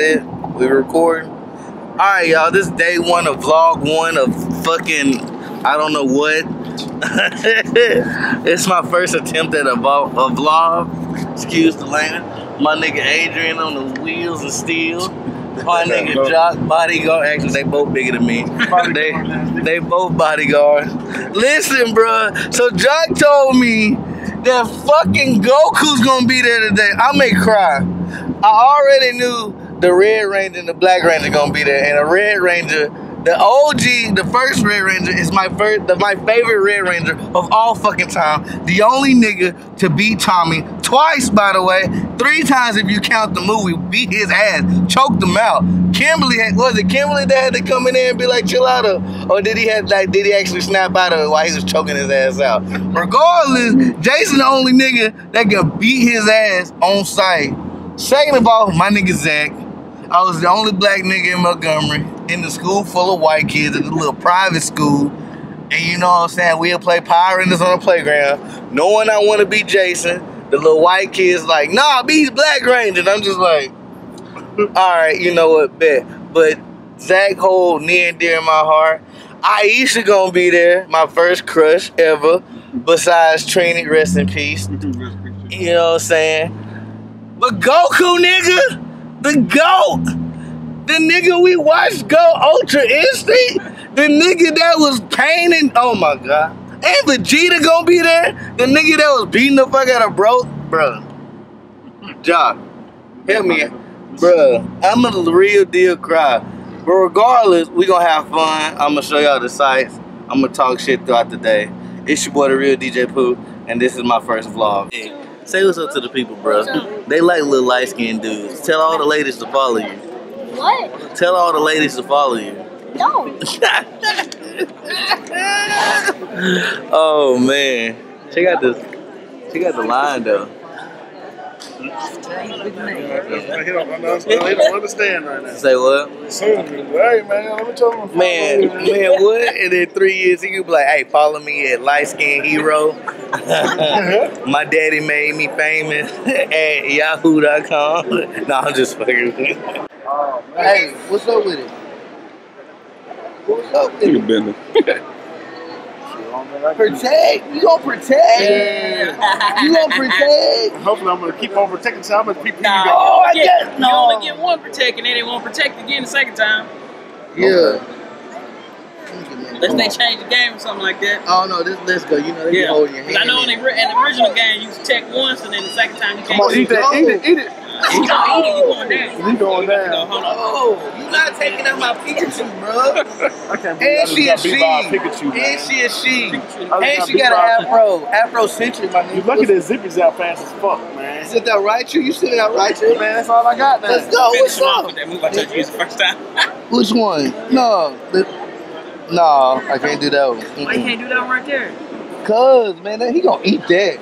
It, we recording. All right, y'all. This is day one of vlog one of fucking I don't know what. it's my first attempt at a, vo- a vlog. Excuse the language. My nigga Adrian on the wheels of steel. My nigga Jock bodyguard. Actually, they both bigger than me. They they both bodyguards. Listen, bruh. So Jock told me that fucking Goku's gonna be there today. I may cry. I already knew the Red Ranger and the Black Ranger gonna be there, and the Red Ranger, the OG, the first Red Ranger is my first, the, my favorite Red Ranger of all fucking time. The only nigga to beat Tommy twice, by the way, three times if you count the movie. Beat his ass, choked him out. Kimberly had, was it Kimberly that had to come in there and be like, chill out, or, or did he have like, did he actually snap out of it while he was choking his ass out? Regardless, Jason the only nigga that can beat his ass on sight. Second of all, my nigga Zach. I was the only black nigga in Montgomery in the school full of white kids at a little private school. And you know what I'm saying? We'll play Power Rangers on the playground. Knowing I want to be Jason, the little white kids like, nah, be Black Ranger. And I'm just like, all right, you know what, bet. But Zach hold near and dear in my heart. Aisha gonna be there, my first crush ever, besides Trini, rest in peace. You know what I'm saying? But Goku, nigga, the GOAT, the nigga we watched go Ultra Instinct, the nigga that was painting, oh my god. And Vegeta gonna be there, the nigga that was beating the fuck out of bro, bruh. Jock, help me, bruh. I'm a real deal cry. But regardless, we gonna have fun. I'm gonna show y'all the sights. I'm gonna talk shit throughout the day. It's your boy, the real DJ Pooh, and this is my first vlog. Hey, say what's up to the people, bro. They like little light skinned dudes. Tell all the ladies to follow you. What? Tell all the ladies to follow you. No. oh man. Check out this. Check out the line though. He don't, understand, he don't understand right now. Say what? Soon, hey man, let me tell him. Man, man, what? And then three years, he could be like, hey, follow me at Light Skin Hero. My daddy made me famous at yahoo.com. no, I'm just fucking with you. Hey, what's up with it? What's up with it? Been Protect. You gonna protect? You gonna protect? Hopefully, I'm gonna keep on protecting. So I'm gonna keep Nah, you Oh, I you, guess- no. you only get one protect, and then they won't protect again the second time. Yeah. Unless they change the game or something like that. Oh no, this let's go. You know they be Yeah. holding your 'Cause hand. I know in the, in the original game, you protect once, and then the second time you can't. Come on, eat that, eat it, eat it. You don't eat it, you going down. You going down? hold. Oh, you not taking out my Pikachu, bro. I can't believe And she got a she. Pikachu, And she a she. And she got an afro, afro century, my nigga. You lucky that zippers out fast as fuck, man. Sit that right you? You sit that right you? Man, that's all I got now. Let's go. What's up? with that move I told you the first time. Which one? No. The, no, I can't do that one. Why you can't do that one right there? Cause man, he gonna eat that.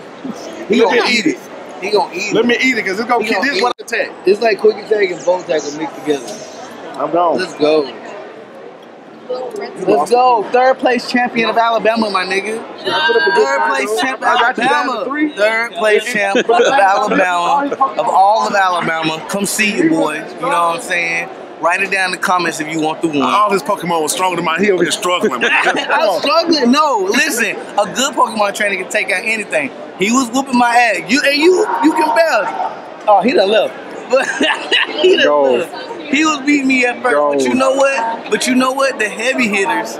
He gonna eat eat it. He gonna eat Let it. me eat it, because it's gonna We keep gonna this one it. attack. It's like quick attack and volt tackle mixed together. I'm gone. Let's go. Let's go. Third place champion of Alabama, my nigga. Third place champ of I got you down to Alabama. Third place champ of Alabama. Of all of Alabama. Come see you boys. You know what I'm saying? Write it down in the comments if you want the one. All his Pokemon was stronger than mine. He over here struggling, I'm struggling. No, listen. A good Pokemon trainer can take out anything. He was whooping my ass. You and you, you can barely. Oh, he done left. But he done Go. left. He was beating me at first, but you know what? But you know what? The heavy hitters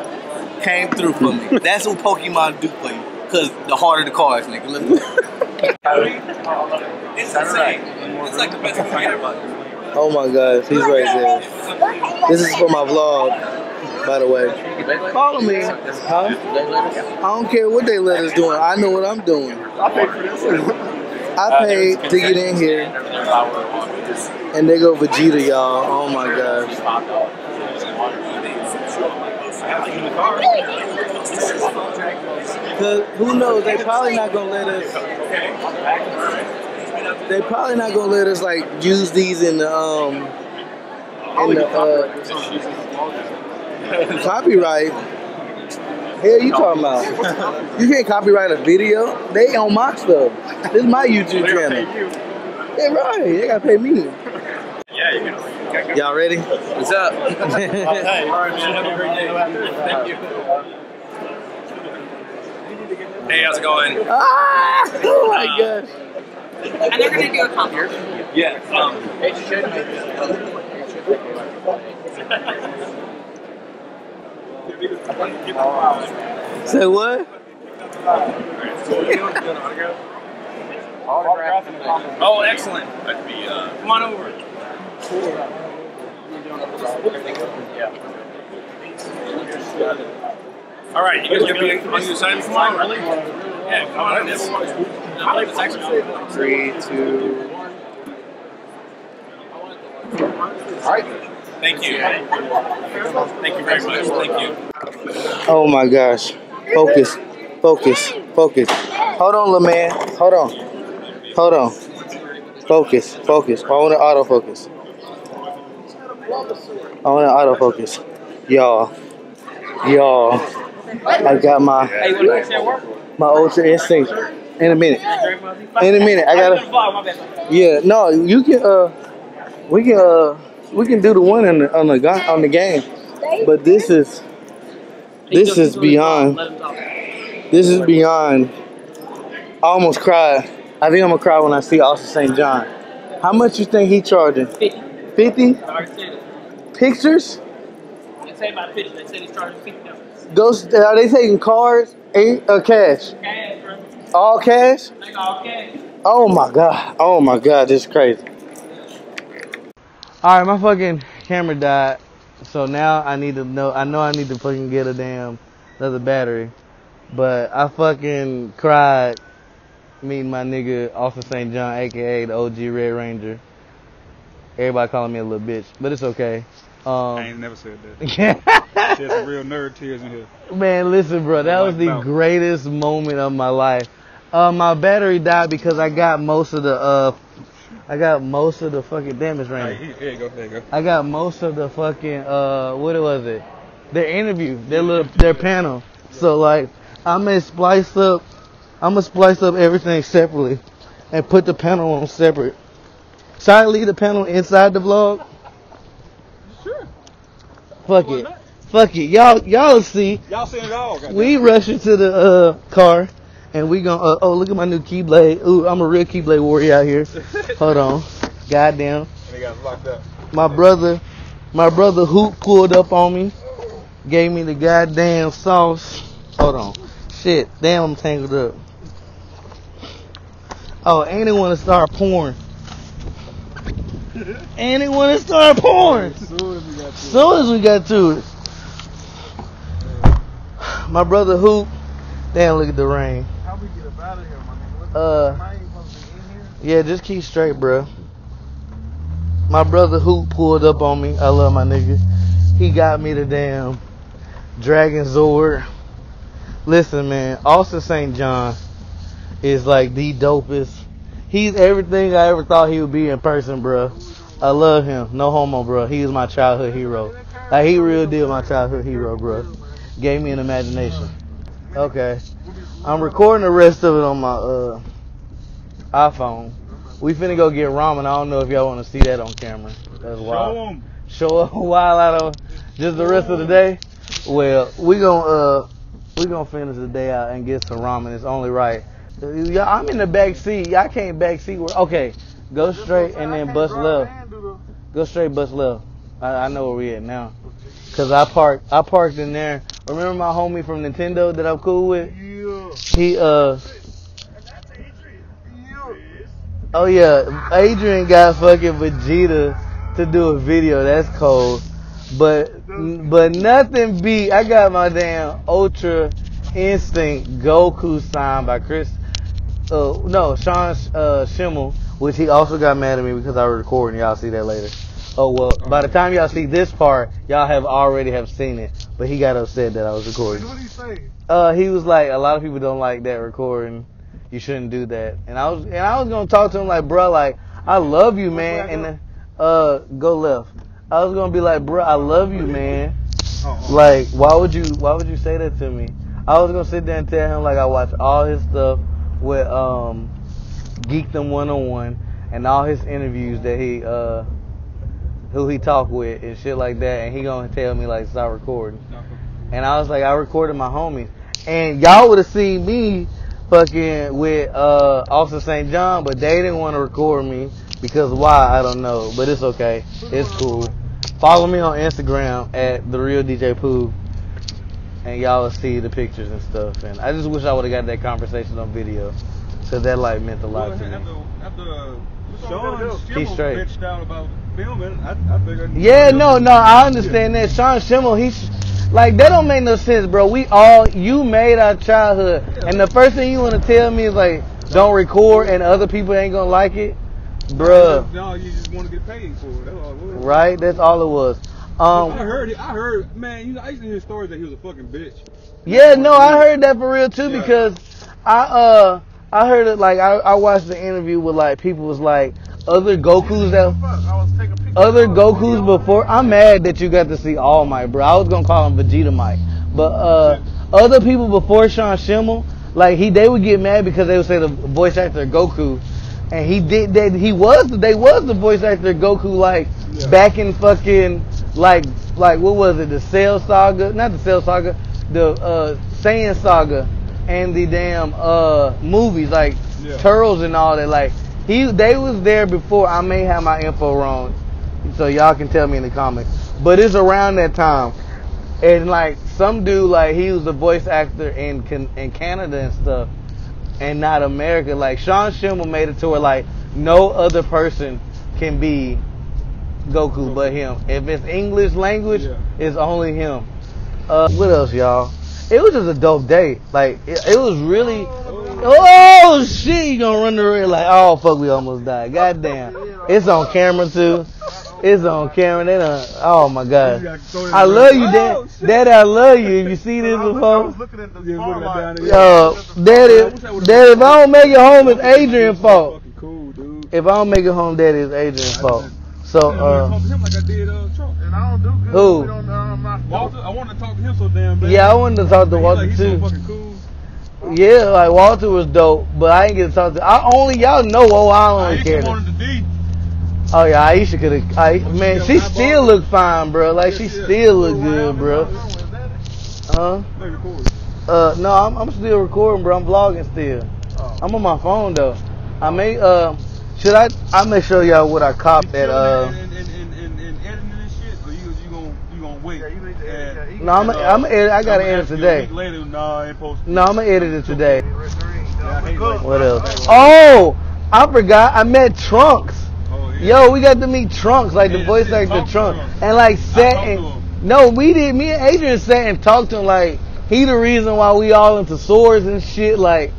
came through for me. That's what Pokemon do for you. Cause the harder the cards, nigga. Let's. It's insane. It's like the best thing ever. Oh my gosh, he's right there. This is for my vlog, by the way. Follow me. Huh? I don't care what they let us doing. I know what I'm doing. I paid for this. I paid to get in here, and they go Vegeta, y'all. Oh my gosh. Cause who knows? They probably not gonna let us. They probably not gonna let us like use these in the um in the uh, copyright. Hell, you talking about? You can't copyright a video. They on my stuff. This is my YouTube channel. Yeah, right. They gotta pay me. Yeah, you can. Y'all ready? What's up? All right, man. Have a great day. Thank you. Hey, how's it going? ah! Oh my gosh. And they're gonna do a combo. Yeah. Um, Say what? oh, excellent. That'd be, uh, come on over. All right, you guys gonna be on your side tomorrow, really? Yeah, come on. This, I believe it's excellent. Three, two. All right. Thank you. Thank you very much. Thank you. Oh my gosh. Focus. Focus. Focus. Hold on, little man. Hold on. Hold on. Focus. Focus. I want to autofocus. I want to autofocus. Y'all. Y'all. I got my my ultra instinct. In a minute. In a minute. I gotta. Yeah. No. You can. Uh. We can. Uh. We can do the one on the on the on the game. But this is. This is beyond. This is beyond. I almost cried. I think I'm gonna cry when I see Austin St. John. How much you think he charging? 50 pictures? They say about 50. They said he's charging 50 dollars. Those are they taking cards? Eight uh, cash? Cash, bro. All cash? All cash. Oh my god. Oh my god, this is crazy. Alright, my fucking camera died. So now I need to know I know I need to fucking get a damn another battery. But I fucking cried meeting my nigga Austin St. John, aka the OG Red Ranger. Everybody calling me a little bitch, but it's okay. I Um, ain't never said that. There's some real nerd tears in here. Man, listen, bro, that was the greatest moment of my life. Uh, my battery died because I got most of the uh, I got most of the fucking damage Hey, range. here here you go. There go. I got most of the fucking uh, what was it? Their interview, their little their panel. So like, I'm gonna splice up, I'm gonna splice up everything separately, and put the panel on separate. Should I leave the panel inside the vlog? Sure. Fuck Why it, not? fuck it. Y'all y'all see. Y'all see it all. We rush into the uh, car and we gon' uh, oh look at my new keyblade. Ooh, I'm a real keyblade warrior out here. Hold on. Goddamn. And got locked up. My brother my brother Hoop pulled up on me. Gave me the goddamn sauce. Hold on. Shit. Damn I'm tangled up. Oh, and they wanna start pouring. And they wanna start pouring. As soon as we got to soon as we got to it. My brother Hoop, damn, look at the rain. How we get up out of here, my nigga? What Uh, yeah, just keep straight, bro. My brother Hoop pulled up on me. I love my nigga. He got me the damn Dragon Zord. Listen, man, Austin St. John is like the dopest. He's everything I ever thought he would be in person, bro. I love him. No homo, bro. He is my childhood hero. Like he real deal my childhood hero, bro. Gave me an imagination. Okay. I'm recording the rest of it on my uh iPhone. We finna go get ramen. I don't know if y'all want to see that on camera. That's Show wild. 'em. Show up a while out of just the rest of the day. Well, we gonna uh we gonna finish the day out and get some ramen. It's only right. I'm in the back seat. Y'all can't back seat. Where, okay, go straight and then bust left. Go straight, bust left. I, I know where we at now. Cause I parked, I parked in there. Remember my homie from Nintendo that I'm cool with? He uh. Oh yeah, Adrian got fucking Vegeta to do a video. That's cold. But but nothing beat. I got my damn Ultra Instinct Goku signed by Chris. Uh, no, Sean uh, Schemmel, which he also got mad at me because I was recording. Y'all see that later. Oh well, by the time y'all see this part, y'all have already have seen it. But he got upset that I was recording. What do you say? Uh, he was like, a lot of people don't like that recording. You shouldn't do that. And I was, and I was gonna talk to him like, bro, like, I love you, man. And then, uh, go left. I was gonna be like, bro, I love you, man. Like, why would you, why would you say that to me? I was gonna sit there and tell him like I watch all his stuff with um, Geekdom 101 and all his interviews that he uh who he talk with and shit like that, and he gonna tell me like stop recording. And I was like, I recorded my homies, and y'all would have seen me fucking with uh Officer St. John, but they didn't want to record me because why I don't know, but it's okay, it's cool. Follow me on Instagram at the real DJ Pooh, and y'all will see the pictures and stuff. And I just wish I would have got that conversation on video, cause that like meant a lot to me. After, after Sean He's straight. bitched out about filming, I, I figured. Yeah, no, no, I understand that. Sean Schemmel, he's like that don't make no sense, bro. We all you made our childhood, and the first thing you want to tell me is like, don't record, and other people ain't gonna like it, bruh. No, you just want to get paid for it. That's all it was. Right? That's all it was. I Um, heard it. I heard, man. You know, I used to hear stories that he was a fucking bitch. yeah, no, I heard that for real too because I uh I heard it like I, I watched the interview with like people was like other Goku's that other Goku's before. I'm mad that you got to see All Might, bro. I was gonna call him Vegeta Mike, but uh, other people before Sean Schemmel, like he, they would get mad because they would say the voice actor Goku, and he did that. He was they was the voice actor Goku like back in fucking like like what was it? The Cell Saga, not the Cell Saga, the uh, Saiyan Saga, and the damn uh movies like Yeah. Turtles and all that. Like he, they was there before. I may have my info wrong, so y'all can tell me in the comments. But it's around that time, and like some dude, like he was a voice actor in in Canada and stuff, and not America. Like Sean Schemmel made it to where like no other person can be Goku but him. If it's English language, Yeah. it's only him. Uh, what else, y'all? It was just a dope day. Like it, it was really. Oh shit! You gonna run the red like? Oh fuck! We almost died. Goddamn! It's on camera too. It's on camera. They done. Oh my god! I love you, Dad. Daddy, I love you. If you see this before, looking at the Yeah, far looking down there. yo, Daddy, Daddy, if I don't make it home, it's Adrian's fault. Fucking cool, dude. If I don't make it home, Daddy, it's Adrian's fault. So, I wanted to uh, talk to him like I did uh, Trump. And I don't do good. Who? We don't, I'm Walter, I wanted to talk to him so damn bad. yeah, I wanted to talk to He's Walter like, he's too. so fucking cool. Yeah, like Walter was dope, but I didn't get to talk to. I only y'all know. Oh, I only I care. used to wanted to D. Oh yeah, Aisha could have. I man, she still look fine, bro. Like she still look good, bro. Huh? Uh, no, I'm, I'm still recording, bro. I'm vlogging still. I'm on my phone though. I may uh, should I? I may show y'all what I copped at uh. And, and, and, and, and editing and shit, or you, you gonna, you gonna wait? Yeah, you need to edit. And- Yeah, No, I'm. Uh, I'm. Edit, I gotta I'ma edit ask a today. week Later, nah, I ain't posted. No, I'm gonna edit it today. Yeah, I hate like- What else? Oh, I forgot. I met Trunks. Oh, yeah. Yo, we got to meet Trunks, like the voice shit, actor talk to Trunks, and like sat and no, we did. Me and Adrian sat and talked to him. Like he the reason why we all into swords and shit. Like,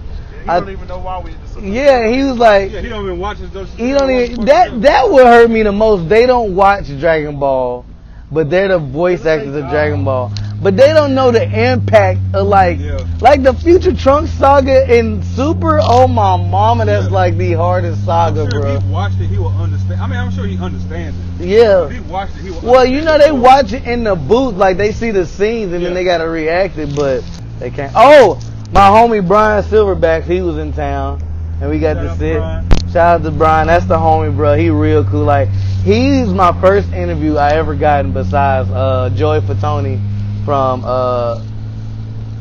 I, don't even know why we yeah, he was like, Yeah, he don't even watch those. he don't even. That that would hurt me the most. They don't watch Dragon Ball, but they're the voice actors of Dragon Ball. But they don't know the impact of like, Yeah. like the Future Trunks saga in Super. Oh my mama, that's Yeah. like the hardest saga, I'm sure bro. if he watched it, he will understand. I mean, I'm sure he understands it. Yeah. If he watched it, he will. Well, you know they watch it in the booth, like they see the scenes and then they gotta react it, but they can't. Oh, my homie Brian Silverbacks, he was in town, and we got Shout to sit. Brian. Shout out to Brian, that's the homie, bro. He real cool. Like he's my first interview I ever gotten besides uh, Joey Fatoni from uh,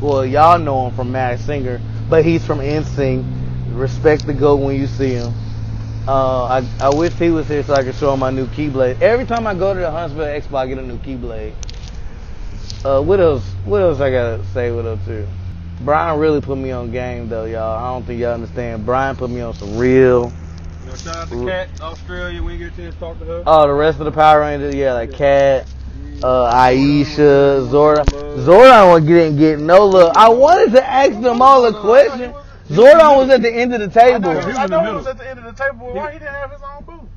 well y'all know him from Masked Singer, but he's from NSYNC. Respect the goat when you see him. Uh, I, I wish he was here so I could show him my new Keyblade. Every time I go to the Huntsville Expo, I get a new Keyblade. Uh, what else? What else I gotta say? What up too? Brian really put me on game though, y'all. I don't think y'all understand. Brian put me on some real. You know, shout out to Cat Australia. We get a chance to talk to her. Oh, the rest of the Power Rangers, yeah, like Cat, uh, Aisha, Zordon. Zordon didn't get no love. I wanted to ask them all a question. Zordon was at the end of the I know, table. I know he was at the end of the table, why he didn't have his own booth?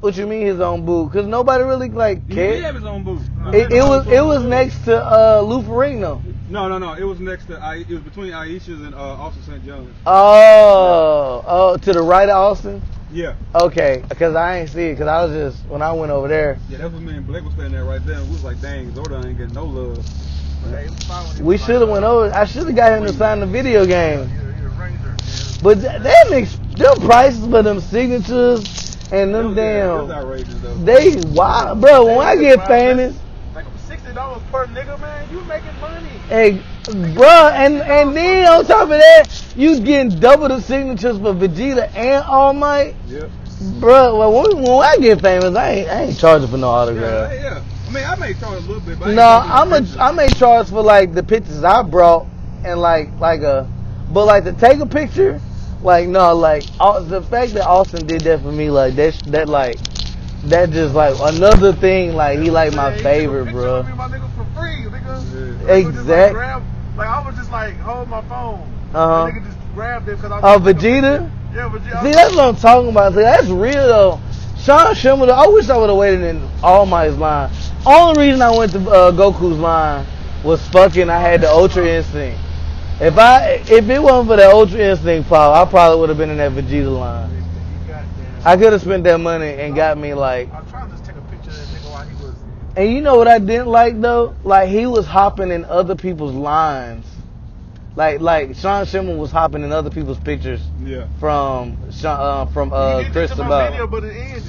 What you mean his own booth? Cause nobody really like He did have his own booth. It, it was it was next to uh, Lou Ferrigno. No, no, no. It was next to. I, it was between Aisha's and uh, Austin St. John's. Oh, oh, to the right of Austin. Yeah, Okay, because I ain't see it. Because I was just when I went over there. yeah. That's what me and Blake was standing there right there. And we was like, dang, Zorda ain't getting no love. Hey, it's fine when he We should have went over. I should have got him to sign the video game. You're, you're a ranger. But that them ex- them prices for them signatures and them That's damn they wild, bro. When I get famous, Like sixty dollars per nigga, man. You making money. hey, bro, and and then on top of that, you getting double the signatures for Vegeta and All Might, Yep. bro. Well, when, when I get famous, I ain't I ain't charging for no autograph. yeah. yeah. I mean, I may charge a little bit, but No, I'm a I may charge for like the pictures I brought and like like a, but like to take a picture, like no, like all, the fact that Austin did that for me, like that that like that just like another thing, like he like my Man, he took a favorite, bro. of me, my free. Yeah. Nigga just, like, grab- Like I was just like hold my phone. The nigga just grabbed it because I Oh, was taking a Vegeta? Yeah, Vegeta. See, that's what I'm talking about. See, that's real though. Sean Schemmel, I wish I would have waited in All Might's line. Only reason I went to uh, Goku's line was fucking I had the Ultra Instinct. If I if it wasn't for that Ultra Instinct pop, I probably would have been in that Vegeta line. I could have spent that money and got me like. I'm trying to just take a picture of that nigga while he was. And you know what I didn't like though? Like he was hopping in other people's lines. Like like Sean Schemmel was hopping in other people's pictures Yeah. from Sean, uh, from uh, he Chris my video, but it ended.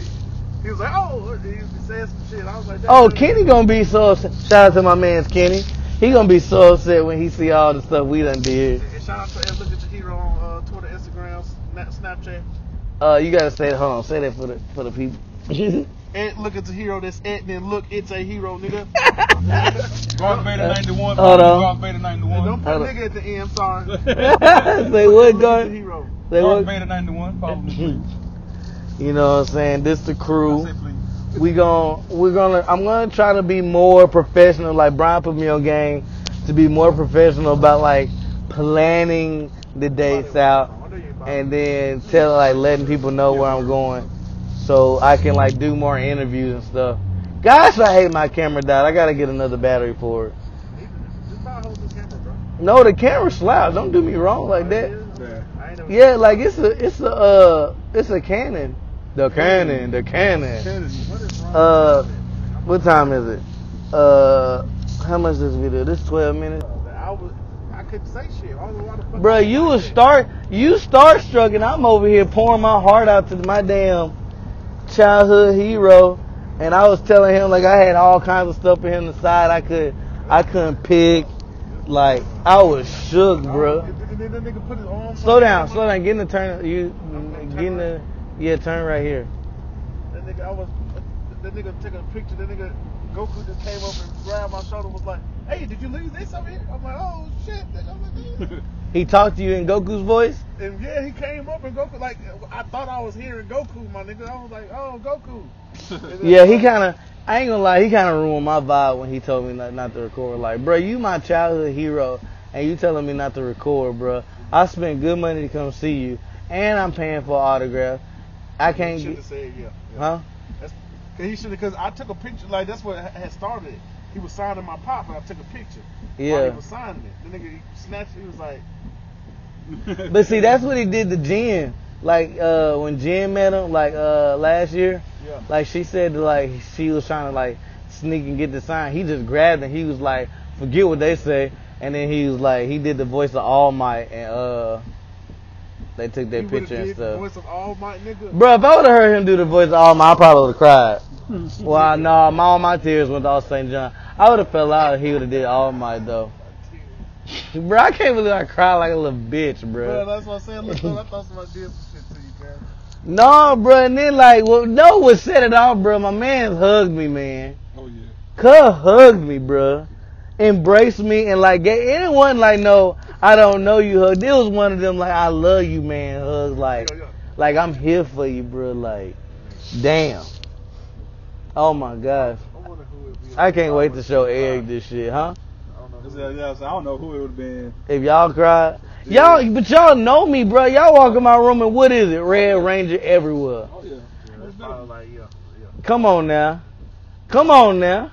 He was like, oh, he said some shit. I was like, Oh. Kenny gonna be so upset. Shout out to my man's Kenny. He gonna be so upset when he see all the stuff we done did. And shout out to Ed Look at Your Hero on uh, Twitter, Instagram, Snap, Snapchat. Uh, you gotta say, hold on, say that for the for the people. Ed Look at the Hero, that's Ed, then look, it's a hero, nigga. Darth Vader 91. Hold on. Darth Vader 91. don't put Hold on. nigga at the end, I'm sorry. say what, Look at the gun? hero. Say Darth what? Vader 91. Follow me, please. You know what I'm saying? This the crew. say please. we gon' we're gonna I'm gonna try to be more professional like Brian put me on game to be more professional about like planning the dates out and then tell like letting people know where I'm going so I can like do more interviews and stuff. Gosh, I hate my camera died. I gotta get another battery for it. Just buy a whole new camera, bro. No, the camera slaps. Don't do me wrong like that. Yeah. I ain't never Yeah, like it's a it's a uh it's a Canon. The Canon, the Canon. What is wrong Uh, what time is it? Uh, how much this video? This 12 minutes. Couldn't say shit. I was why the fuck. Bruh, you was start, you starstruck and I'm over here pouring my heart out to my damn childhood hero. And I was telling him like I had all kinds of stuff for him to side. I could, I couldn't pick. Like I was shook, bro. And then the nigga put his arm. Slow down, slow down. Get in the turn. You, get in the, yeah, turn right here. That nigga, I was. That nigga took a picture. That nigga Goku just came up and grabbed my shoulder. Was like, "Hey, did you leave this over here?" I'm like, "Oh shit." Like. He talked to you in Goku's voice. And yeah, he came up and Goku like I thought I was hearing Goku, my nigga. I was like, "Oh, Goku." Yeah, he kind of. I ain't gonna lie, he kind of ruined my vibe when he told me not, not to record. Like, bro, you my childhood hero, and you telling me not to record, bro. I spent good money to come see you, and I'm paying for an autograph. I can't should get, have said yeah. yeah. huh? That's, he should have, cause I took a picture. Like that's what had started. He was signing my pop, and I took a picture. While Yeah. he was signing it. The nigga he snatched. He was like, But see, that's what he did to Jen. Like uh, when Jen met him, like uh, last year, yeah. like she said, like she was trying to like sneak and get the sign. He just grabbed and he was like, forget what they say, and then he was like, he did the voice of All Might, and uh, they took their picture and did the stuff. Voice of All Might, nigga. Bro, if I would have heard him do the voice of All Might, I probably would have cried. well, no, my, all my tears went to all St. John. I would have fell out if he would have did All Might though. bro, I can't believe I cried like a little bitch, Bro, bro. that's what I'm saying. Look, I thought somebody did some shit to you, man. No, bro, and then like, well, no, what said it all, bro? My man hugged me, man. Oh yeah. Cuz hugged me, bro. Embraced me and like, gave, it wasn't like no, I don't know you hug. It was one of them like, I love you, man. Hugs like, Yeah, yeah. like I'm here for you, bro. Like, damn. Oh my gosh. I wonder who it be. I can't wait to show Eric this shit, huh? I don't know. who- Yeah, yeah, so I don't know who it would have been. If y'all cried. Y'all, but y'all know me, bro. Y'all walk in my room and what is it? Red oh, Ranger everywhere. Oh yeah. Yeah, that's like, yeah, yeah. Come on now. Come on now.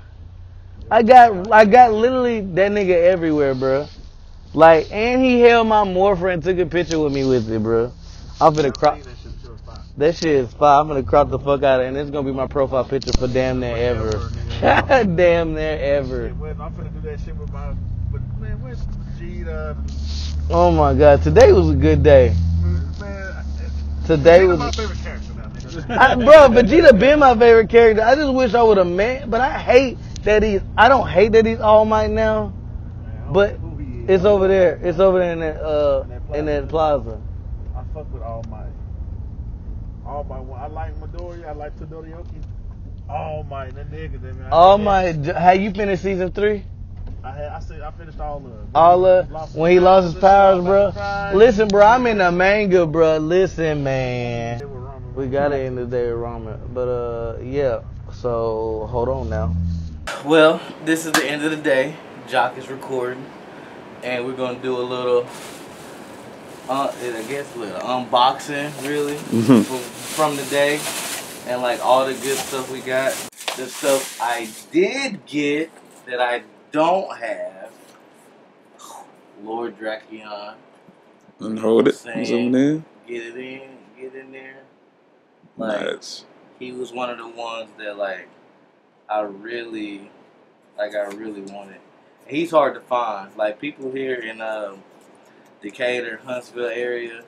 I got I got literally that nigga everywhere, bro. Like, and he held my morpher and took a picture with me with it, bro. I'm finna crop. That shit, she was fine. That shit is fire. I'm gonna crop the fuck out of it, and it's gonna be my profile picture for damn near ever. Damn near ever. Shit, when- I'm finna do that shit with my, with, man, where's Vegeta? Oh my god, today was a good day. Man, Today Vegeta was my favorite character now, nigga. I, bro, Vegeta been my favorite character. I just wish I would have met, but I hate that he's. I don't hate that he's All Might now, but Who he is. it's over there. It's over there in that uh in that plaza. I fuck with All Might. All Might. I like Midori. I like Todoroki. All Might. That nigga, that man. I All had- Might. How you finished season three? I had. I said I finished all of it. All of Lost when he lost his powers, bro. Listen, bro, I'm in the manga, bro. Listen, man. They were wrong. We gotta end the day with ramen. But uh yeah. So hold on now. Well, this is the end of the day. Jock is recording. And we're gonna do a little uh I guess a little unboxing really Mhm. from, from the day. And like all the good stuff we got. The stuff I did get that I don't have. Lord Drakkon. And hold it. Saying- Zoom in. Get it in, get in there. Like Nice. he was one of the ones that like I really like I really wanted. He's hard to find. Like people here in um, Decatur, Huntsville area,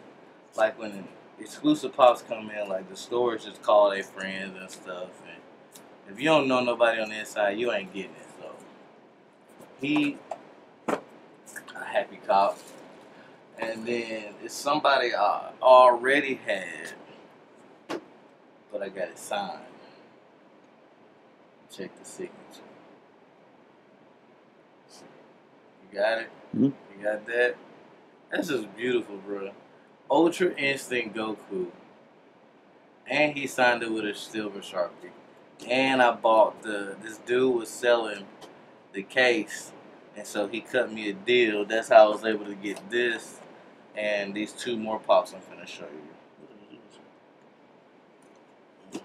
like when exclusive pops come in, like the stores just call their friends and stuff. And if you don't know nobody on the inside, you ain't getting it. So he a happy cop. And then it's somebody I already had but I got it signed. Check the signature. You got it? Mhm. You got that? That's just beautiful, bro. Ultra Instinct Goku. And he signed it with a silver sharpie. And I bought the this dude was selling the case and so he cut me a deal. That's how I was able to get this and these two more pops I'm gonna show you.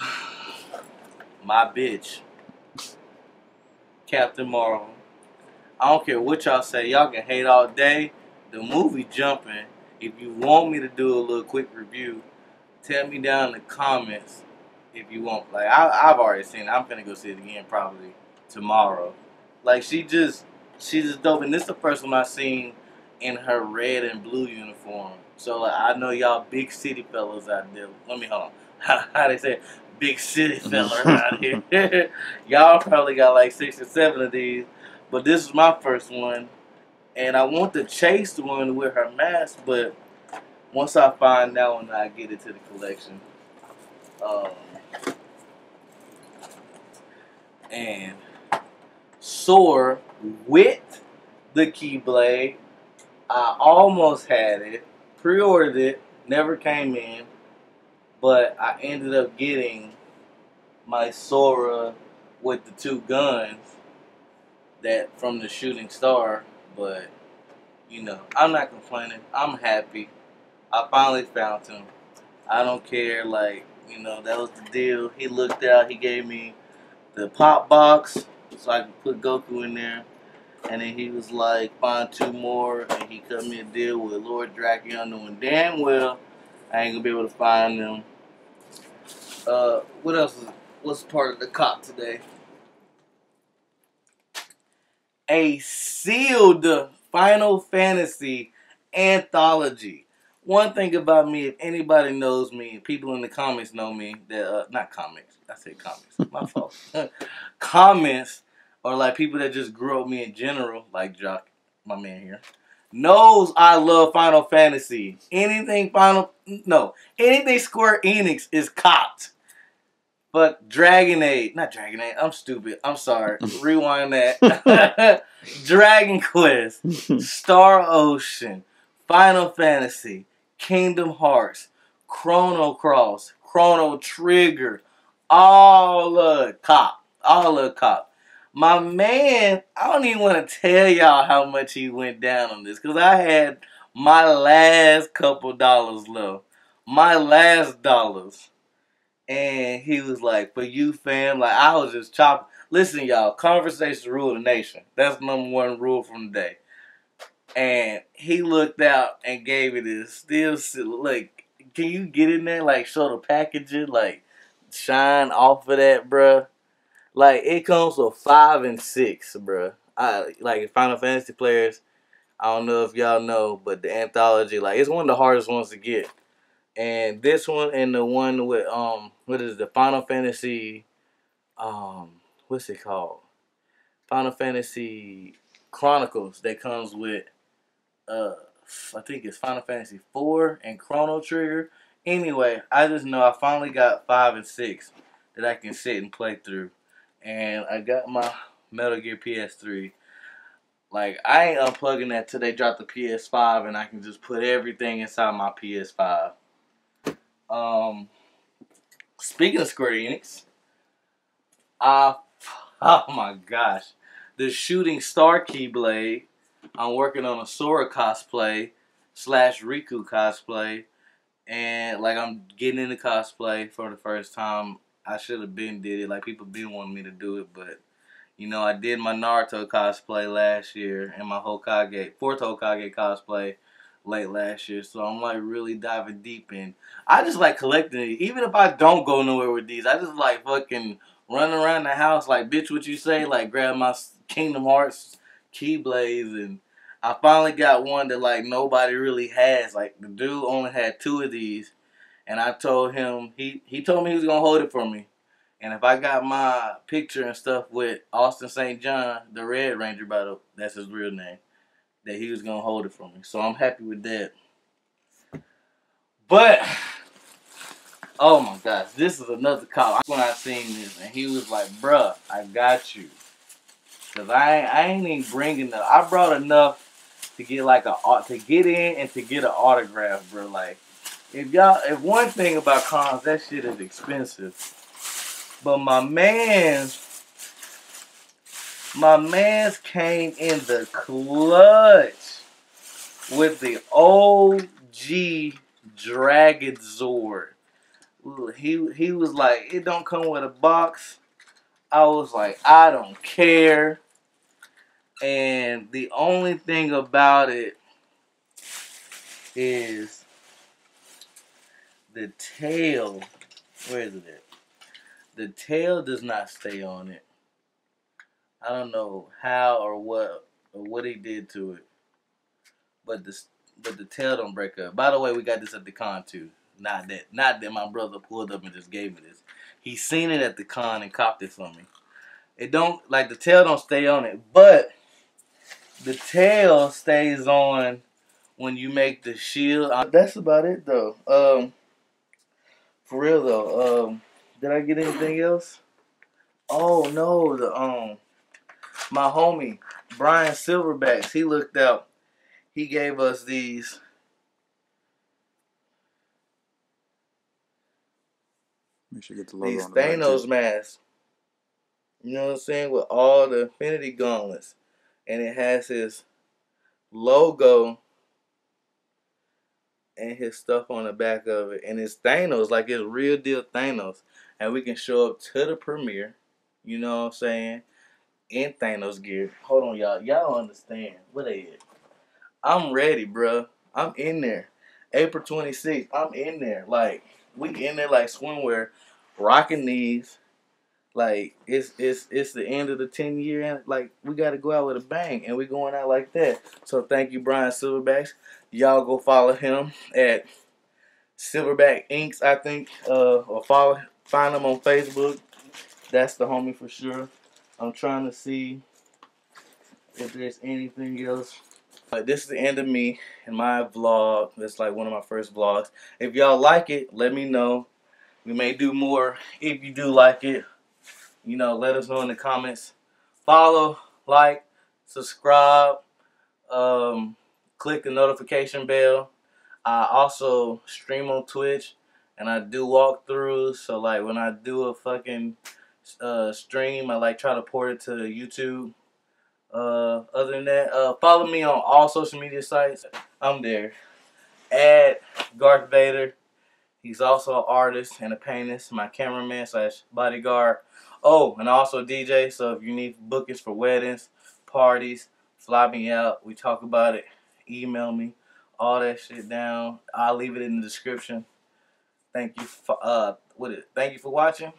my bitch, Captain Marvel. I don't care what y'all say. Y'all can hate all day. The movie jumping. If you want me to do a little quick review, tell me down in the comments if you want. Like I, I've already seen it. I'm gonna go see it again probably tomorrow. Like she just, she's just dope. And this is the first one I've seen in her red and blue uniform. So like I know y'all big city fellas out there. Let me hold on. How, how they say it? big city fella around here. y'all probably got like six or seven of these, but this is my first one, and I want the chase the one with her mask. But once I find that one, I get it to the collection. Um, and Sora with the Keyblade. I almost had it, pre-ordered it, never came in, but I ended up getting my Sora with the two guns that from the Shooting Star. But you know, I'm not complaining. I'm happy. I finally found him. I don't care. Like you know, that was the deal. He looked out. He gave me the pop box so I could put Goku in there. And then he was like, find two more, and he cut me a deal with Lord Drakkon, knowing damn well I ain't gonna be able to find them. Uh, what else was, what's part of the cop today? A sealed Final Fantasy anthology. One thing about me, if anybody knows me, people in the comments know me, that uh, not comments, I say comments, my fault. comments or like people that just grew up me in general, like Jock, my man here, knows I love Final Fantasy. Anything Final, no, anything Square Enix is copped. But Dragon Age, not Dragon Age, I'm stupid. I'm sorry. Rewind that. Dragon Quest, Star Ocean, Final Fantasy, Kingdom Hearts, Chrono Cross, Chrono Trigger, all of cop, all of cop. My man, I don't even want to tell y'all how much he went down on this because I had my last couple dollars left, my last dollars, and he was like, "For you, fam," like I was just chopping. Listen, y'all, conversations rule the nation. That's number one rule from the day. And he looked out and gave me this still like, can you get in there like show the packaging like shine off of that, bruh? Like it comes with five and six, bruh. I like Final Fantasy players. I don't know if y'all know, but the anthology, like it's one of the hardest ones to get. and this one and the one with um what is the Final Fantasy um what's it called? Final Fantasy Chronicles that comes with uh I think it's Final Fantasy 4 and Chrono Trigger. Anyway, I just know I finally got 5 and 6 that I can sit and play through. And I got my Metal Gear PS3. Like I ain't unplugging that till they drop the PS5 and I can just put everything inside my PS5. Um speaking of Square Enix, uh oh my gosh. The shooting star keyblade I'm working on a Sora cosplay slash Riku cosplay, and like I'm getting into cosplay for the first time. I should have been did it. Like people been wanting me to do it, but you know I did my Naruto cosplay last year and my Hokage fourth Hokage cosplay late last year. So I'm like really diving deep in. I just like collecting it. Even if I don't go nowhere with these, I just like fucking running around the house like bitch what you say like grab my Kingdom Hearts keyblades and I finally got one that like nobody really has. Like the dude only had two of these, and I told him he he told me he was gonna hold it for me, and if I got my picture and stuff with Austin St. John, the Red Ranger battle, that's his real name, that he was gonna hold it for me. So I'm happy with that. But oh my gosh, this is another call. When I seen this, and he was like, "Bruh, I got you." Cause I I ain't even bringing the. I brought enough to get like a to get in and to get an autograph, bro. Like if y'all, if one thing about cons, that shit is expensive. But my man's, my man's came in the clutch with the OG Dragon Zord. He he was like, it don't come with a box. I was like, I don't care. And the only thing about it is the tail. Where is it? The tail does not stay on it. I don't know how or what or what he did to it, but the but the tail don't break up. By the way, we got this at the con too. Not that not that my brother pulled up and just gave me this. He seen it at the con and copped it for me. It don't like the tail don't stay on it, but the tail stays on when you make the shield. Uh, that's about it though. Um, for real though. Um, did I get anything else? Oh no, the um, my homie Brian Silverbacks. He looked out. He gave us these. Make sure you get the logo These on the Thanos masks. You know what I'm saying? With all the Infinity Gauntlets and it has his logo and his stuff on the back of it. And it's Thanos, like it's real deal Thanos. And we can show up to the premiere, you know what I'm saying, in Thanos gear. Hold on, y'all. Y'all don't understand. What they at? I'm ready, bruh. I'm in there. April 26th, I'm in there. Like, we in there like swimwear, rocking these. Like it's it's it's the end of the ten year and like we gotta go out with a bang and we going out like that. So thank you, Brian Silverbacks. Y'all go follow him at Silverback Inks, I think, uh, or follow find him on Facebook. That's the homie for sure. I'm trying to see if there's anything else. But this is the end of me and my vlog. That's like one of my first vlogs. If y'all like it, let me know. We may do more if you do like it you know, let us know in the comments. Follow, like, subscribe, um, click the notification bell. I also stream on Twitch and I do walkthroughs. So like when I do a fucking uh, stream, I like try to port it to YouTube. Uh, other than that, uh, follow me on all social media sites. I'm there. At Garth Vader. He's also an artist and a painter. My cameraman slash bodyguard. Oh, and also DJ. So if you need bookings for weddings, parties, fly me out. We talk about it. Email me. All that shit down. I'll leave it in the description. Thank you for uh what it thank you for watching.